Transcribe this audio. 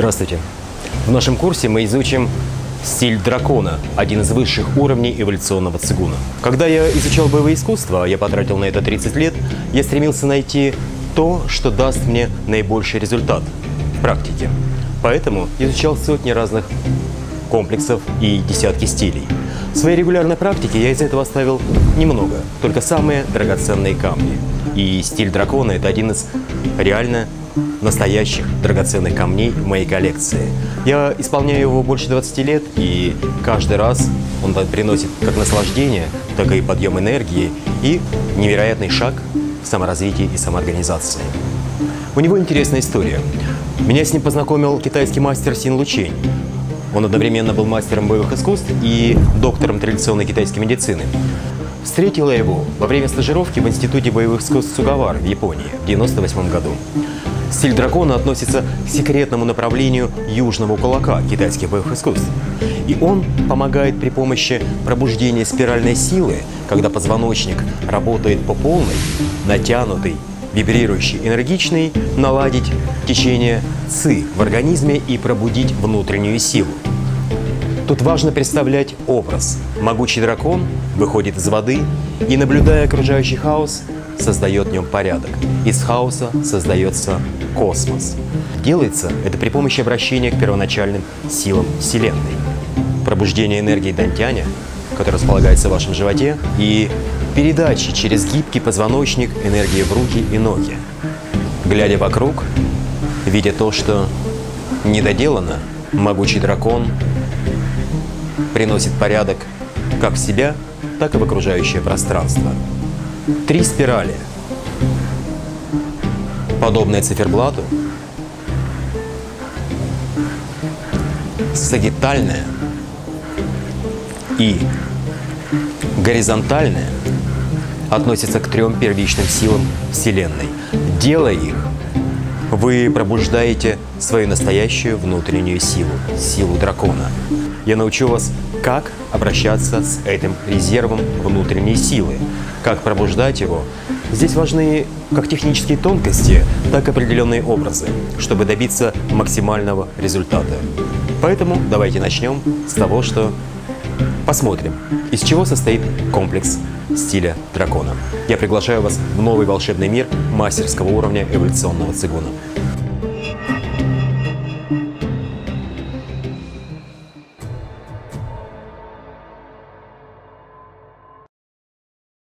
Здравствуйте! В нашем курсе мы изучим стиль дракона, один из высших уровней эволюционного цигуна. Когда я изучал боевые искусства, а я потратил на это 30 лет, я стремился найти то, что даст мне наибольший результат в практике. Поэтому изучал сотни разных комплексов и десятки стилей. В своей регулярной практике я из этого оставил немного, только самые драгоценные камни. И стиль дракона – это один из реально настоящих драгоценных камней в моей коллекции. Я исполняю его больше 20 лет, и каждый раз он приносит как наслаждение, так и подъем энергии и невероятный шаг в саморазвитии и самоорганизации. У него интересная история. Меня с ним познакомил китайский мастер Син Лучень. Он одновременно был мастером боевых искусств и доктором традиционной китайской медицины. Встретила его во время стажировки в Институте боевых искусств Сугавар в Японии в 1998 году. Стиль дракона относится к секретному направлению южного кулака китайских боевых искусств. И он помогает при помощи пробуждения спиральной силы, когда позвоночник работает по полной, натянутый, вибрирующий, энергичный, наладить течение ЦИ в организме и пробудить внутреннюю силу. Тут важно представлять образ. Могучий дракон выходит из воды и, наблюдая окружающий хаос, создает в нем порядок. Из хаоса создается космос. Делается это при помощи обращения к первоначальным силам Вселенной. Пробуждение энергии Дантяня, которая располагается в вашем животе, и передачи через гибкий позвоночник энергии в руки и ноги. Глядя вокруг, видя то, что недоделано, могучий дракон приносит порядок как в себя, так и в окружающее пространство. Три спирали, подобные циферблату, сагитальная и горизонтальная относятся к трем первичным силам Вселенной. Делая их, вы пробуждаете свою настоящую внутреннюю силу, силу дракона. Я научу вас, как обращаться с этим резервом внутренней силы, как пробуждать его. Здесь важны как технические тонкости, так и определенные образы, чтобы добиться максимального результата. Поэтому давайте начнем с того, что посмотрим, из чего состоит комплекс стиля дракона. Я приглашаю вас в новый волшебный мир мастерского уровня эволюционного цигуна.